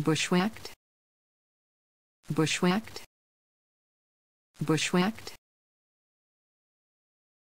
bushwhacked. Bushwhacked. Bushwhacked.